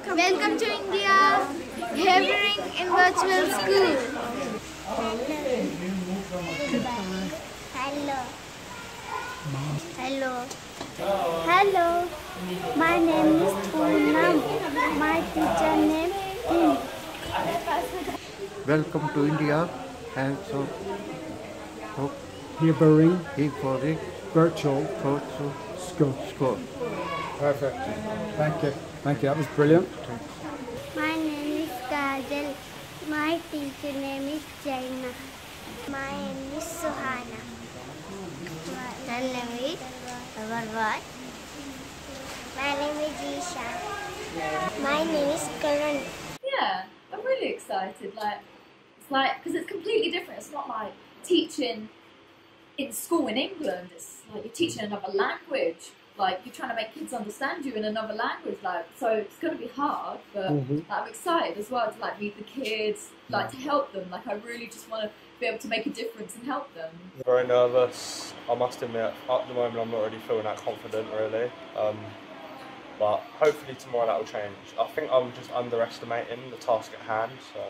Welcome, Welcome to India. Havering in virtual school. Hello. Hello. Hello. My name is Poonam. My teacher name is Welcome to India and so hope Havering he virtual virtual school. school. Perfect. Thank you. Thank you. That was brilliant. My name is Kajal. My teacher name is Jaina. My name is Suhana. My name is Varvat. My name is Isha. My name is Karan. Yeah, I'm really excited. Like, it's like because it's completely different. It's not like teaching in school in England. It's like you're teaching another language. Like you're trying to make kids understand you in another language. Like, so it's going to be hard, but Mhm. like, I'm excited as well to like meet the kids, like to help them. Like, I really just want to be able to make a difference and help them. Very nervous. I must admit, at the moment, I'm not really feeling that confident, really. Um, but hopefully tomorrow that will change. I think I'm just underestimating the task at hand, so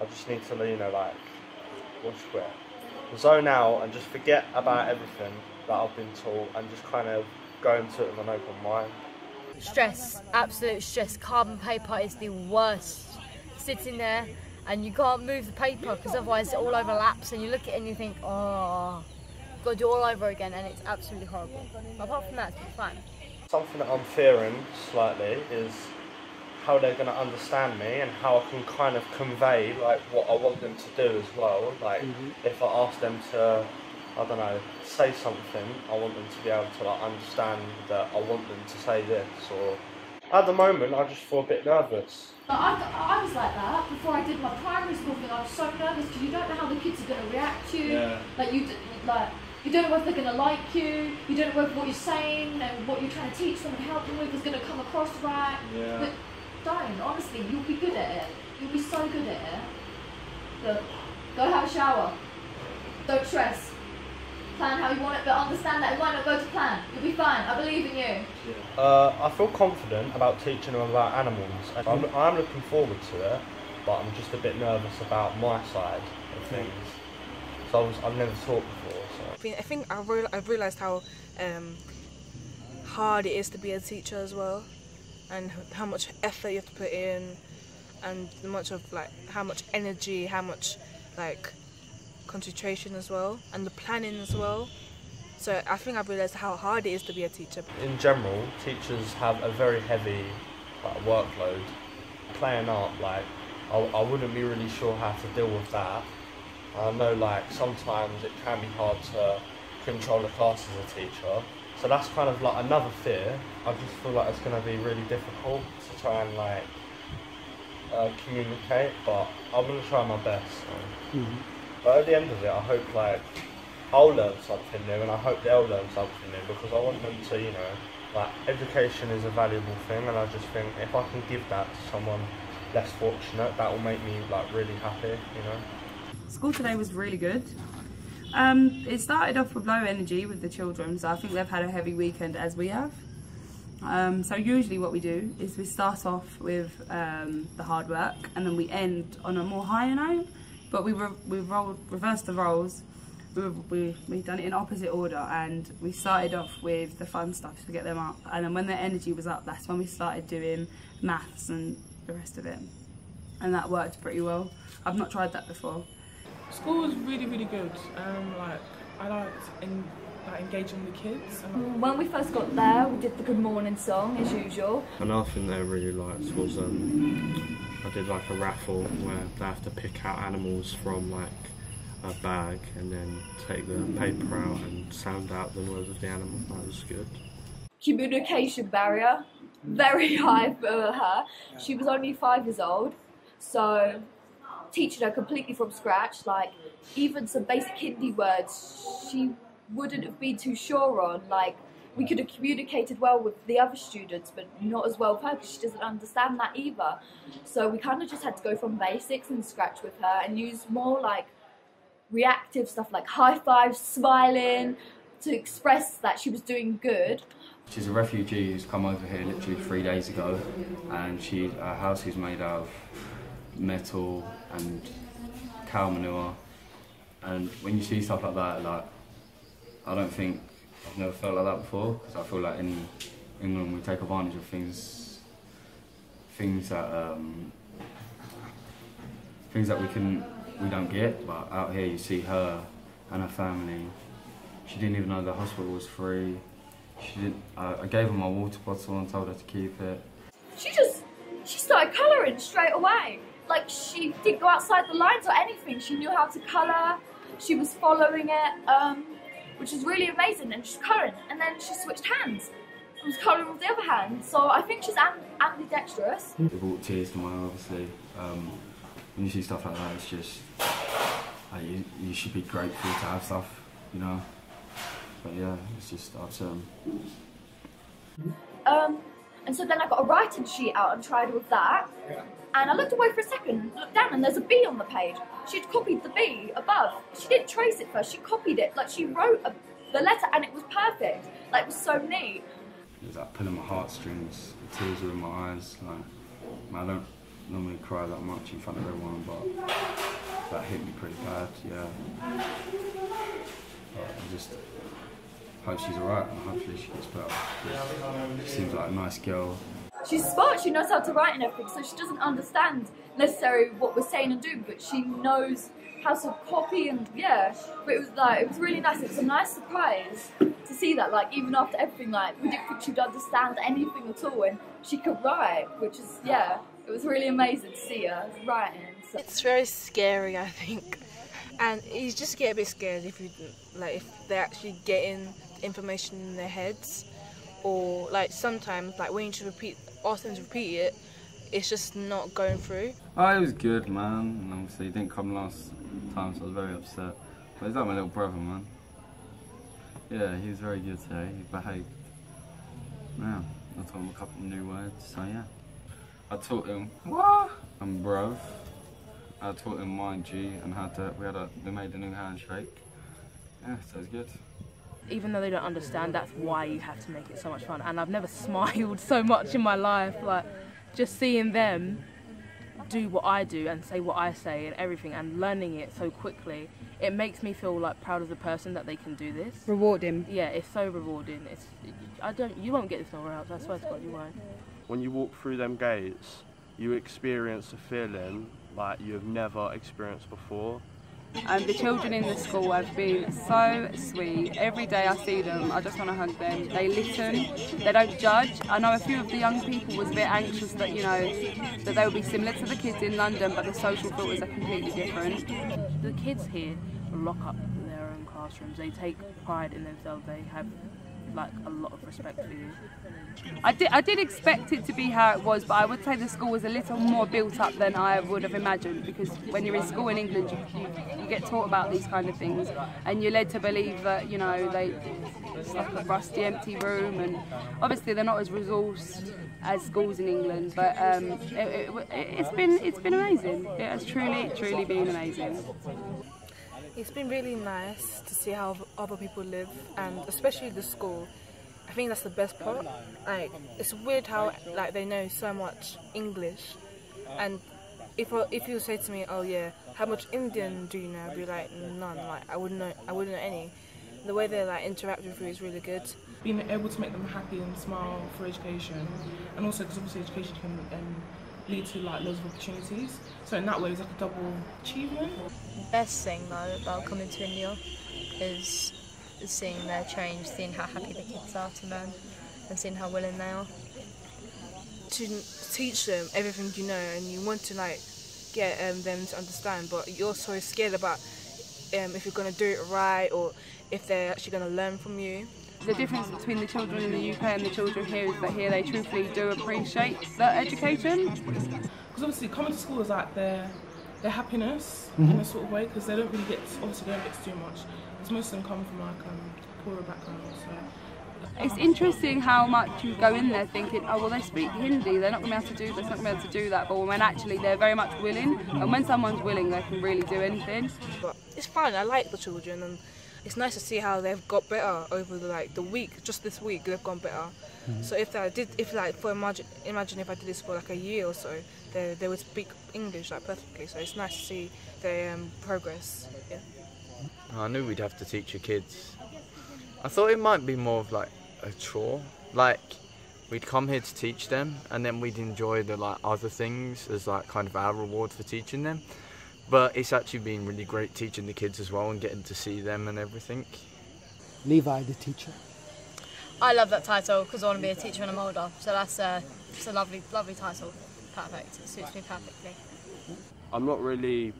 I just need to, you know, like, what's it? Zone out and just forget about everything that I've been taught and just kind of go into it with an open mind. stress, absolute stress. Carbon paper is the worst. Sitting there and you can't move the paper because otherwise it all overlaps and you look at it and you think, oh, got to do it all over again and it's absolutely horrible. But apart from that, it's been fine. Something that I'm fearing slightly is how they're going to understand me and how I can kind of convey like what I want them to do as well. Like mm-hmm. if I ask them to, I don't know, say something, I want them to be able to like understand that I want them to say this. Or at the moment, I just feel a bit nervous. I, I was like that before I did my primary school thing. I was so nervous because you don't know how the kids are going to react to you. Yeah. Like you, d- like you don't know if they're going to like you. You don't know if what you're saying and what you're trying to teach them and help them with is going to come across right. Yeah. But don't. Honestly, you'll be good at it. You'll be so good at it. Look, go have a shower. Don't stress. Plan how you want it, but understand that it might not go to plan. You'll be fine. I believe in you. Uh, I feel confident about teaching them about animals. I'm, I'm looking forward to it, but I'm just a bit nervous about my side of things. So I was, I've never taught before. So. I think- I think I real, I've realised how um, hard it is to be a teacher as well, and how much effort you have to put in, and how much of like how much energy, how much like concentration as well, and the planning as well. So I think I've realised how hard it is to be a teacher. In general, teachers have a very heavy like, workload. Playing art, like I, I wouldn't be really sure how to deal with that. I know like sometimes it can be hard to control a class as a teacher. So that's kind of like another fear. I just feel like it's going to be really difficult to try and like uh, communicate, but I'm going to try my best. So. But at the end of it, I hope like I'll learn something new, and I hope they'll learn something new because I want them to, you know, like education is a valuable thing, and I just think if I can give that to someone less fortunate, that will make me like really happy, you know. School today was really good. Um, it started off with low energy with the children, so I think they've had a heavy weekend as we have. Um, so usually what we do is we start off with um, the hard work and then we end on a more higher note. But we re- we rolled, reversed the roles. We we we done it in opposite order, and we started off with the fun stuff to get them up. And then when their energy was up, that's when we started doing maths and the rest of it. And that worked pretty well. I've not tried that before. School was really, really good. Um, like I liked in, like engaging with the kids. And, When we first got there, we did the good morning song as usual. Another thing they really liked was um, I did like a raffle where they have to pick out animals from like a bag and then take the paper out and sound out the words of the animal. That was good. communication barrier very high for her. She was only five years old, so teaching her completely from scratch, like even some basic Hindi words, she wouldn't have been too sure on. Like we could have communicated well with the other students, but not as well with her because she doesn't understand that either. So we kind of just had to go from basics and scratch with her and use more like reactive stuff like high fives, smiling to express that she was doing good. She's a refugee who's come over here literally three days ago, and she her house is made out of metal and cow manure. And when you see stuff like that, like I don't think I've never felt like that before because I feel like in England we take advantage of things, things that um, things that we can we don't get. But out here you see her and her family. She didn't even know the hospital was free. She didn't. I, I gave her my water bottle and told her to keep it. She just, she started colouring straight away. Like she didn't go outside the lines or anything. She knew how to colour. She was following it, um, which is really amazing. And she's current. And then she switched hands. and was current with the other hand. So I think she's am- ambidextrous. It brought tears to my eye, obviously. Um, when you see stuff like that, it's just like, you, you should be grateful to have stuff, you know. But yeah, it's just upsetting. Um, and so then I got a writing sheet out and tried with that. And I looked away for a second, looked down, and there's a B on the page. She'd copied the B above. She didn't trace it first, she copied it. Like she wrote a, the letter and it was perfect. Like it was so neat. It was like pulling my heartstrings, the tears were in my eyes. Like, I don't normally cry that much in front of everyone, but that hit me pretty bad, yeah. But I just hope she's alright and hopefully she gets better. She seems like a nice girl. She's smart, she knows how to write and everything, so she doesn't understand necessarily what we're saying and doing, but she knows how to copy and yeah. But it was like it was really nice. It was a nice surprise to see that. Like even after everything, like we didn't think she'd understand anything at all, and she could write, which is yeah. It was really amazing to see her writing. So. It's very scary, I think, and you just get a bit scared if you like if they're actually getting information in their heads, or like sometimes like when you just repeat, ask them to repeat it, it's just not going through. Oh, it was good, man. And obviously, he didn't come last time, so I was very upset. But he's like my little brother, man. Yeah, he was very good today. He behaved. Yeah, I taught him a couple of new words, so yeah. I taught him what and bruv. I taught him my G and had to. We had a. We made a new handshake. Yeah, so it's good. Even though they don't understand, that's why you have to make it so much fun. And I've never smiled so much in my life. Like just seeing them do what I do and say what I say and everything and learning it so quickly, it makes me feel like proud as a person that they can do this. Rewarding. Yeah, it's so rewarding. It's I don't you won't get this nowhere else. I swear to God, you won't. When you walk through them gates, you experience a feeling like you've never experienced before. Um, the children in the school have been so sweet. Every day I see them, I just want to hug them. They listen, they don't judge. I know a few of the young people was a bit anxious that, you know, that they would be similar to the kids in London, but the social filters are completely different. The kids here lock up their own classrooms. They take pride in themselves. They have like a lot of respect for you. I did, I did expect it to be how it was, but I would say the school was a little more built up than I would have imagined because when you're in school in England, you, you, you get taught about these kind of things and you're led to believe that, you know, they, it's like a rusty, empty room and obviously they're not as resourced as schools in England, but um, it, it, it's been it's been amazing. It has truly, truly been amazing. It's been really nice to see how other people live and especially the school. I think that's the best part. Like it's weird how like they know so much English, and if if you say to me, oh yeah, how much Indian do you know? I'd be like none. Like I wouldn't know. I wouldn't know any. The way they like interact with you is really good. Being able to make them happy and smile for education, and also because obviously education can um, lead to like loads of opportunities. So in that way, it's like a double achievement. Best thing though about coming to India is seeing their change, seeing how happy the kids are to learn, and seeing how willing they are. To teach them everything you know, and you want to like get um, them to understand, but you're so scared about um, if you're going to do it right or if they're actually going to learn from you. The difference between the children in the UK and the children here is that here they truthfully do appreciate the education. Because obviously coming to school is like their their happiness Mhm. in a sort of way because they don't really get obviously they don't get to do much. Because most of them come from like um, poorer backgrounds. So It's interesting how much you go in there thinking, oh well, they speak Hindi, they're not going to be able to do this, not going to be able to do that. But when actually they're very much willing, and when someone's willing, they can really do anything. But it's fun. I like the children, and it's nice to see how they've got better over the, like the week. Just this week, they've gone better. Mhm. So if I did, if like for imagine, imagine if I did this for like a year or so, they they would speak English like perfectly. So it's nice to see their um, progress. Yeah. I knew we'd have to teach the kids. I thought it might be more of like a chore. Like we'd come here to teach them and then we'd enjoy the like other things as like kind of our reward for teaching them. But it's actually been really great teaching the kids as well and getting to see them and everything. Levi, the teacher. I love that title because I want to be a teacher when I'm older. So that's a, it's a lovely, lovely title. Perfect. It suits me perfectly. I'm not really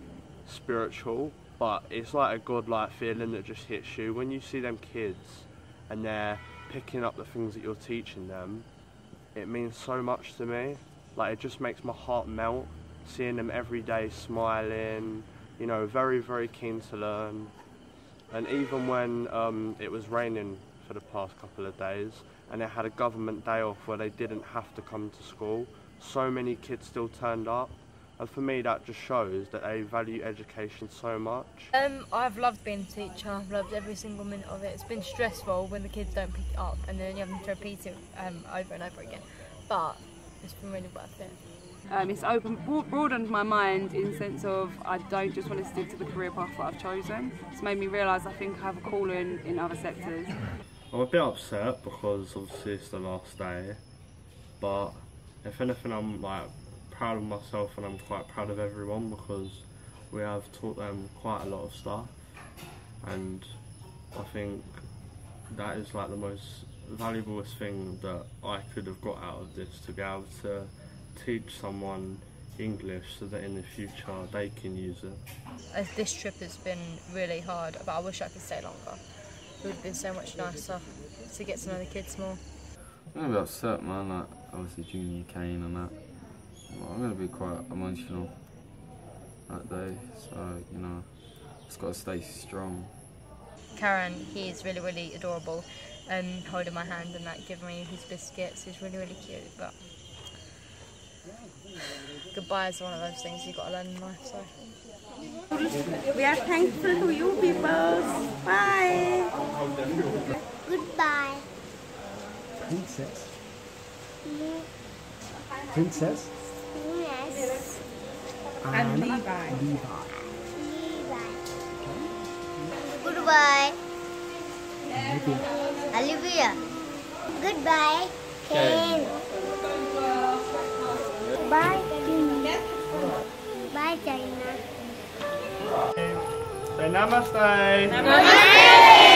spiritual, but it's like a good like feeling that just hits you when you see them kids and they're picking up the things that you're teaching them. It means so much to me. Like it just makes my heart melt seeing them every day smiling, you know, very very keen to learn. And even when um, it was raining for the past couple of days and they had a government day off where they didn't have to come to school, so many kids still turned up. And for me, that just shows that they value education so much. Um, I've loved being a teacher. I've loved every single minute of it. It's been stressful when the kids don't pick it up and then you have to repeat it um, over and over again. But it's been really worth it. Um, it's open, broadened my mind in the sense of I don't just want to stick to the career path that I've chosen. It's made me realise I think I have a calling in other sectors. I'm a bit upset because obviously it's the last day, but if anything, I'm like proud of myself and I'm quite proud of everyone because we have taught them quite a lot of stuff, and I think that is like the most valuablest thing that I could have got out of this to be able to teach someone English so that in the future they can use it. Uh, This trip has been really hard, but I wish I could stay longer. It would have been so much nicer to get to know the kids more. I'm a bit upset, man. Like obviously Junior Kane and that. Well, I'm gonna be quite emotional that day. So you know, just gotta stay strong. Karan, he's really, really adorable. Um, holding my hand and that, giving me his biscuits. He's really, really cute. But goodbye is one of those things you've got to learn in life. So. We are thankful to you people. Bye. Goodbye. Princess. Princess. Yes. And Levi. Levi. Goodbye. Olivia. Olivia. Goodbye. Kane. Bye, Tina. Bye, China. Say namaste. Namaste.